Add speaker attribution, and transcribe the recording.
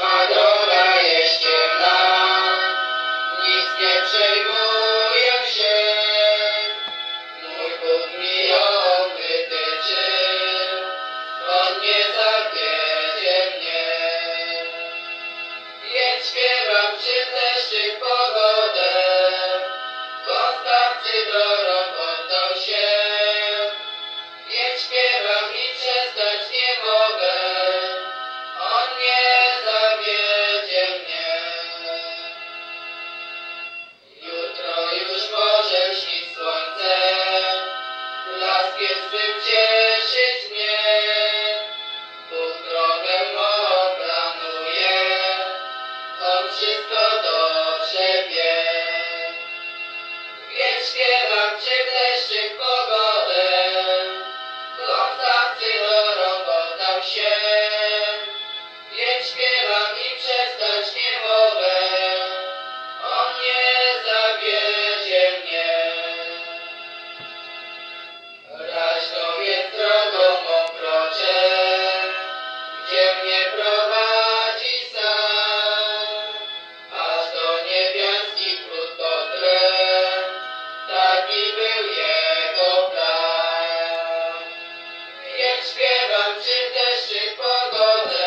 Speaker 1: Wasza droga jest ciemna, nic nie przejmuję się. Mój Bóg mi ją wytyczył, On nie mnie. Więc śpiewam Cię w. Wszystko dobrze wie. Więc śpiewam, czy w pogodzie, śpiewam ci w deszczy pogodę.